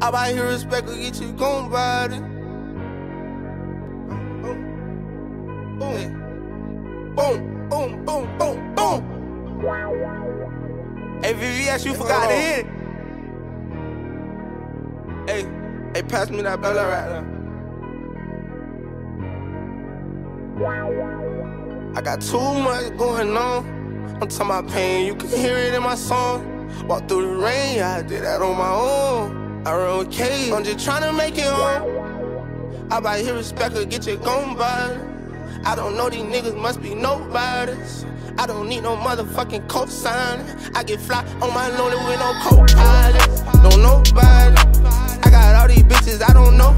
I buy here respect will get you gon' body. Boom, boom, boom, boom, boom, boom. Hey, VVS, you forgot to hit it. Hey, hey, pass me that bella right now. I got too much going on. I'm talking about pain, you can hear it in my song. Walk through the rain, I did that on my own. I run with K, I'm just trying to make it home. I buy here respect or get you gone by. I don't know these niggas must be nobodies. I don't need no motherfucking cosign. I get fly on my lonely with no co-pilot. Don't nobody. I got all these bitches, I don't know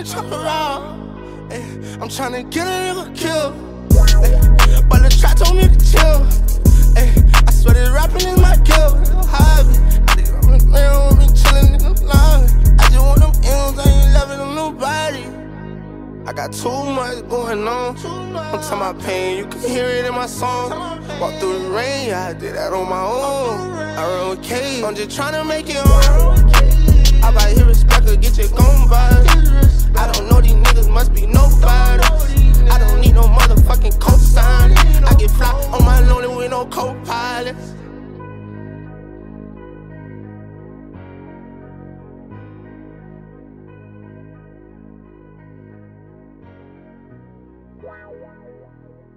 ain't talk. Ay, I'm tryna get a nigga killed. Ay, but the trap told me to chill. Ay, I swear this rapping is my guilt. Hobby. I'm man, me chillin'. I just want them I ain't loving nobody. I got too much going on. I'm talking about pain, you can hear it in my song. Walk through the rain, I did that on my own. I run with K, I'm just trying to make it home. I buy here respect or get you gone by. I don't know these niggas must be nobody. I don't need no motherfucking cosign. I get fly on my lonely with no co-pilots. Wow, wow, wow.